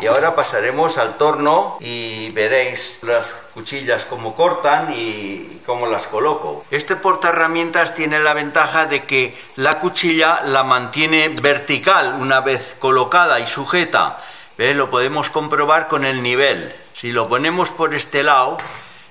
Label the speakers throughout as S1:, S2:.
S1: Y ahora pasaremos al torno y veréis las cuchillas cómo cortan y cómo las coloco. Este porta herramientas tiene la ventaja de que la cuchilla la mantiene vertical una vez colocada y sujeta. Lo podemos comprobar con el nivel. Si lo ponemos por este lado,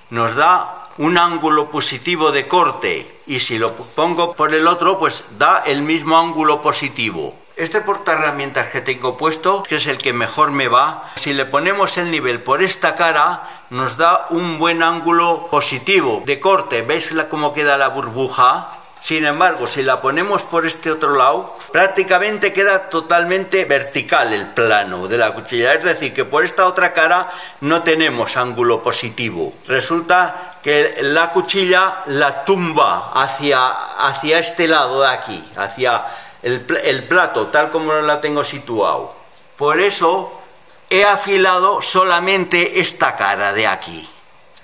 S1: nos da un ángulo positivo de corte y si lo pongo por el otro, pues da el mismo ángulo positivo. Este herramientas que tengo puesto, que es el que mejor me va, si le ponemos el nivel por esta cara, nos da un buen ángulo positivo de corte. ¿Veis cómo queda la burbuja? Sin embargo, si la ponemos por este otro lado, prácticamente queda totalmente vertical el plano de la cuchilla. Es decir, que por esta otra cara no tenemos ángulo positivo. Resulta que la cuchilla la tumba hacia, hacia este lado de aquí, hacia el, plato tal como la tengo situado. Por eso he afilado solamente esta cara de aquí.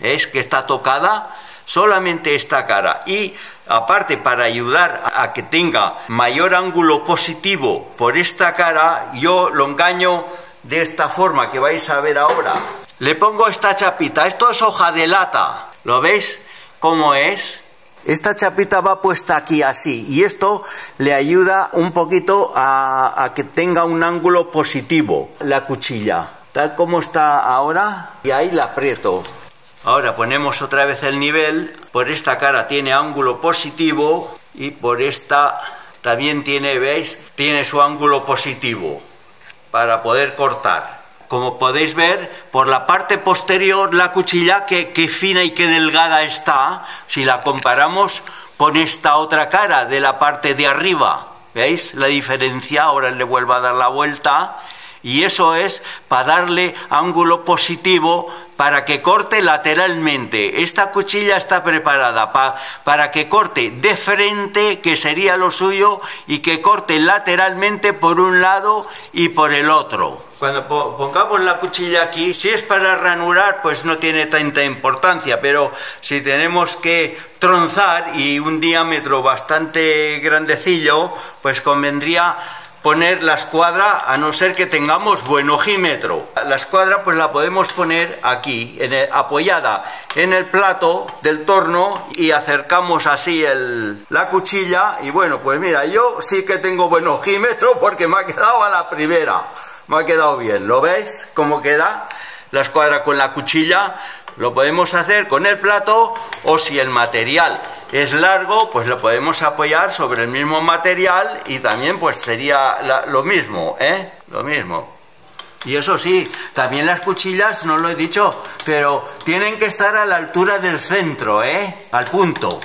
S1: ¿Es que está tocada? Solamente esta cara. Y aparte, para ayudar a que tenga mayor ángulo positivo por esta cara, yo lo engaño de esta forma que vais a ver ahora. Le pongo esta chapita. Esto es hoja de lata. ¿Lo veis cómo es? Esta chapita va puesta aquí así y esto le ayuda un poquito a, que tenga un ángulo positivo la cuchilla, tal como está ahora y ahí la aprieto. Ahora ponemos otra vez el nivel, por esta cara tiene ángulo positivo y por esta también tiene, ¿veis? Tiene su ángulo positivo para poder cortar. Como podéis ver, por la parte posterior la cuchilla, que, fina y qué delgada está, si la comparamos con esta otra cara de la parte de arriba. ¿Veis la diferencia? Ahora le vuelvo a dar la vuelta y eso es para darle ángulo positivo para que corte lateralmente. Esta cuchilla está preparada para que corte de frente, que sería lo suyo, y que corte lateralmente por un lado y por el otro. Cuando pongamos la cuchilla aquí, si es para ranurar, pues no tiene tanta importancia, pero si tenemos que tronzar y un diámetro bastante grandecillo, pues convendría poner la escuadra a no ser que tengamos buen ojímetro. La escuadra pues la podemos poner aquí, apoyada en el plato del torno y acercamos así la cuchilla y bueno, pues mira, yo sí que tengo buen ojímetro porque me ha quedado a la primera. Me ha quedado bien, ¿lo veis? ¿Cómo queda? La escuadra con la cuchilla lo podemos hacer con el plato o si el material es largo, pues lo podemos apoyar sobre el mismo material y también pues sería lo mismo, ¿eh? Lo mismo. Y eso sí, también las cuchillas, no lo he dicho, pero tienen que estar a la altura del centro, ¿eh? Al punto.